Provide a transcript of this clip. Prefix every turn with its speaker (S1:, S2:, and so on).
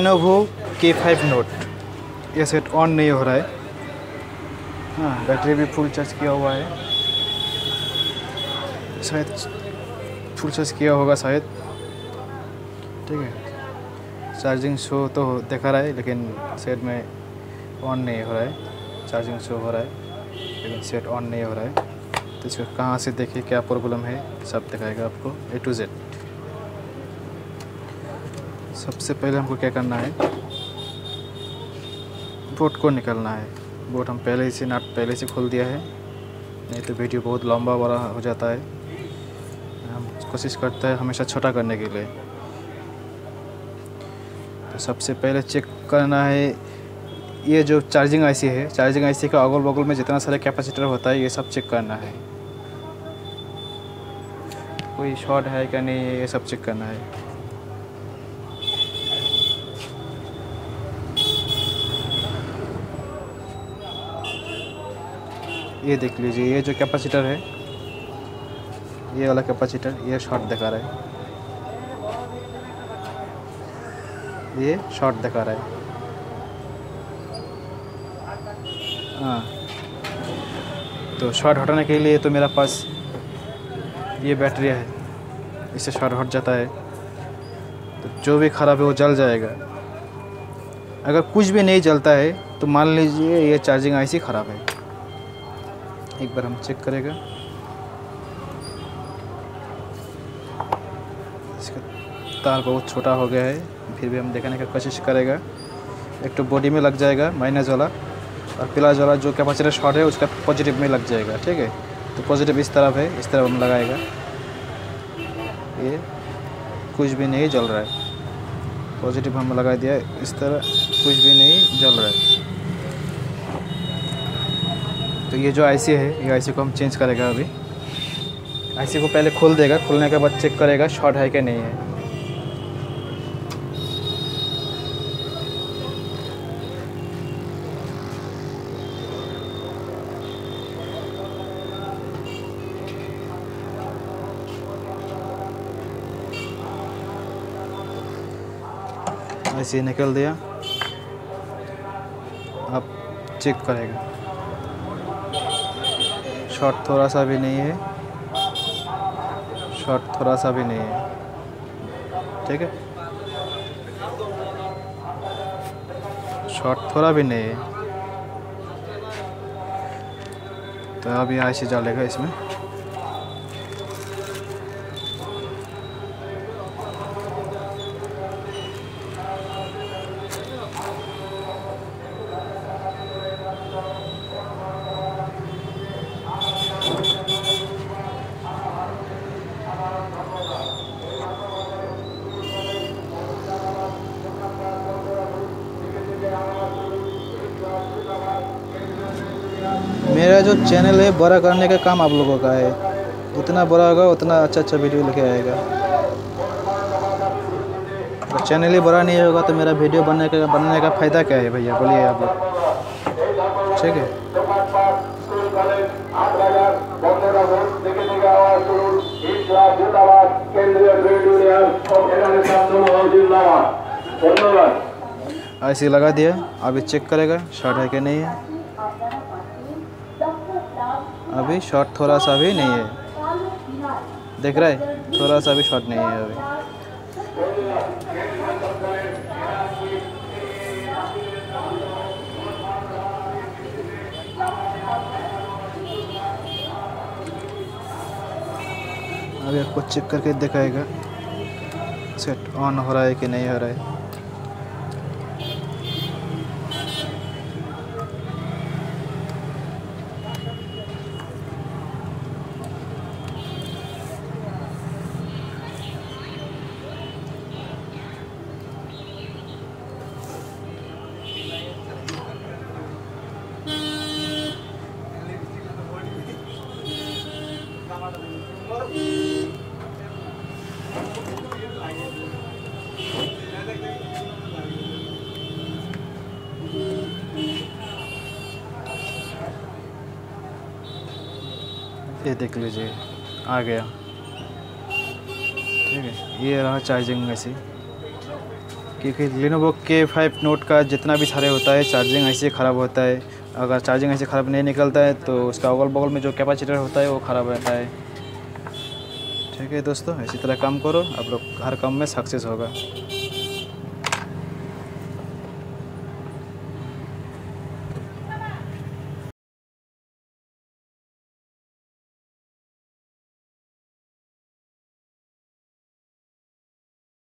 S1: Lenovo K five note ये set on नहीं हो रहा है। हाँ बैटरी भी फुल चार्ज किया हुआ है। शायद फुल चार्ज किया होगा शायद। ठीक है। चार्जिंग शो तो दिखा रहा है, लेकिन सेट में ऑन नहीं हो रहा है। चार्जिंग शो हो रहा है, लेकिन सेट ऑन नहीं हो रहा है। तो इसको कहाँ से देखिए क्या प्रॉब्लम है, सब दिखाएगा आपको। ए टू जेड सबसे पहले हमको क्या करना है? बोट को निकलना है। बोट हम पहले से नाट पहले से खोल दिया है। नहीं तो वीडियो बहुत लंबा बड़ा हो जाता है। हम कोशिश करते हैं हमेशा छोटा करने के लिए। तो सबसे पहले चेक करना है, ये जो चार्जिंग आईसी है चार्जिंग आईसी का अगल बगल में जितना सारा कैपेसिटर होता है, ये सब चेक करना है। कोई शॉर्ट है क्या नहीं है ये सब चेक करना है। ये देख लीजिए, ये जो कैपेसिटर है, ये वाला कैपेसिटर ये शॉर्ट दिखा रहा है। ये शॉर्ट दिखा रहा है। हाँ। तो शॉर्ट हटाने के लिए तो मेरा पास ये बैटरी है, इससे शॉर्ट हट जाता है। तो जो भी ख़राब है वो जल जाएगा। अगर कुछ भी नहीं जलता है तो मान लीजिए ये चार्जिंग आईसी ख़राब है। एक बार हम चेक करेगा। इसका तार बहुत छोटा हो गया है, फिर भी हम देखने का कोशिश करेगा। एक तो बॉडी में लग जाएगा माइनस वाला, और प्लस वाला जो कैपेसिटर शॉर्ट है, उसका पॉजिटिव में लग जाएगा, ठीक है? तो पॉजिटिव इस तरफ़ है, इस तरफ़ हम लगाएगा। ये कुछ भी नहीं जल रहा है। पॉजिटिव हम लगा दिया, इस तरह कुछ भी नहीं जल रहा है। तो ये जो आईसी है, ये आईसी को हम चेंज करेगा अभी। आईसी को पहले खोल देगा, खोलने के बाद चेक करेगा शॉर्ट है कि नहीं है। ऐसे निकल दिया। अब चेक करेगा। शॉर्ट थोड़ा सा भी नहीं है शॉर्ट थोड़ा सा भी नहीं है ठीक है शॉर्ट थोड़ा भी नहीं है तो अब ये ऐसे डालेगा इसमें जो चैनल है, बड़ा करने का काम आप लोगों का है। जितना बड़ा होगा, उतना अच्छा अच्छा वीडियो लेके आएगा। तो चैनल ही बड़ा नहीं होगा तो मेरा वीडियो बनने का बनने का फ़ायदा क्या है भैया? बोलिए आप लोग। ठीक है? ऐसे लगा दिया। अभी चेक करेगा शर्ट है कि नहीं है। अभी शॉर्ट थोड़ा सा भी नहीं है। देख रहा है? थोड़ा सा भी शॉर्ट नहीं है अभी। अभी आपको चेक करके दिखाएगा। सेट ऑन हो रहा है कि नहीं हो रहा है। ये देख लीजिए, आ गया। ठीक है, ये रहा चार्जिंग ऐसे। क्योंकि लिनोवो के फाइव नोट का जितना भी सारे होता है चार्जिंग ऐसे ख़राब होता है। अगर चार्जिंग ऐसे ख़राब नहीं निकलता है तो उसका अगल बगल में जो कैपेसिटर होता है, वो ख़राब रहता है। ठीक है दोस्तों, इसी तरह काम करो, आप लोग हर काम में सक्सेस होगा।